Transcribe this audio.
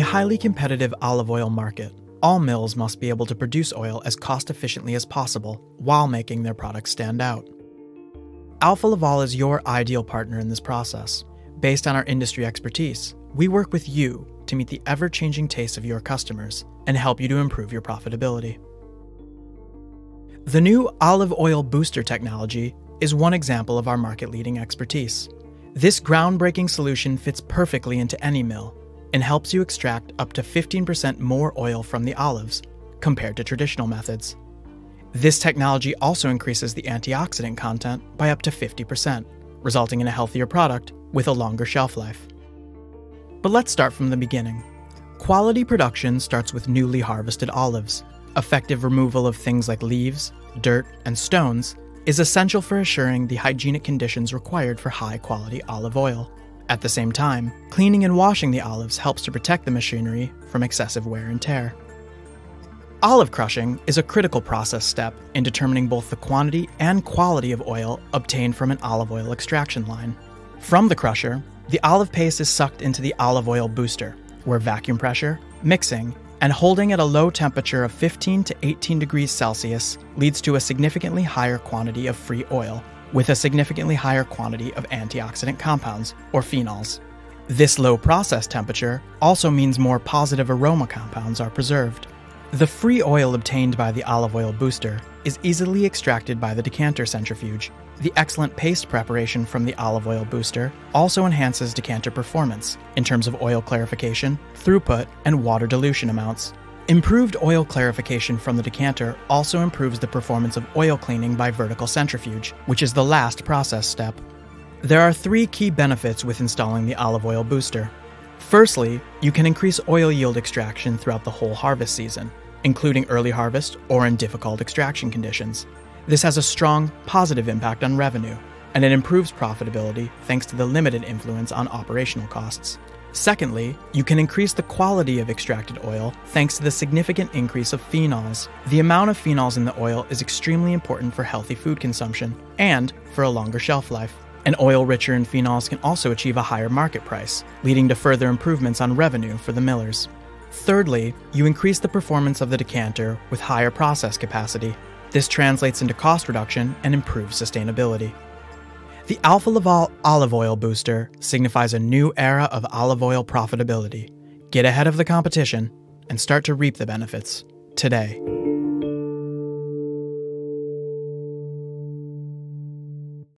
highly competitive olive oil market, all mills must be able to produce oil as cost efficiently as possible while making their products stand out. Alfa Laval is your ideal partner in this process. Based on our industry expertise, we work with you to meet the ever changing tastes of your customers and help you to improve your profitability. The new olive oil booster technology is one example of our market leading expertise. This groundbreaking solution fits perfectly into any mill and helps you extract up to 15% more oil from the olives compared to traditional methods. This technology also increases the antioxidant content by up to 50%, resulting in a healthier product with a longer shelf life. But let's start from the beginning. Quality production starts with newly harvested olives. Effective removal of things like leaves, dirt, and stones is essential for assuring the hygienic conditions required for high quality olive oil. At the same time, cleaning and washing the olives helps to protect the machinery from excessive wear and tear. Olive crushing is a critical process step in determining both the quantity and quality of oil obtained from an olive oil extraction line. From the crusher, the olive paste is sucked into the olive oil booster, where vacuum pressure, mixing, and holding at a low temperature of 15 to 18 degrees Celsius leads to a significantly higher quantity of free oil, with a significantly higher quantity of antioxidant compounds, or phenols. This low process temperature also means more positive aroma compounds are preserved. The free oil obtained by the olive oil booster is easily extracted by the decanter centrifuge. The excellent paste preparation from the olive oil booster also enhances decanter performance in terms of oil clarification, throughput, and water dilution amounts. Improved oil clarification from the decanter also improves the performance of oil cleaning by vertical centrifuge, which is the last process step. There are three key benefits with installing the olive oil booster. Firstly, you can increase oil yield extraction throughout the whole harvest season including early harvest or in difficult extraction conditions. This has a strong positive impact on revenue, and it improves profitability thanks to the limited influence on operational costs. Secondly, you can increase the quality of extracted oil thanks to the significant increase of phenols. The amount of phenols in the oil is extremely important for healthy food consumption and for a longer shelf life. An oil richer in phenols can also achieve a higher market price, leading to further improvements on revenue for the millers. Thirdly, you increase the performance of the decanter with higher process capacity. This translates into cost reduction and improved sustainability. The Alfa Laval Olive Oil Booster signifies a new era of olive oil profitability. Get ahead of the competition and start to reap the benefits today.